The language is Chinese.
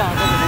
じゃ、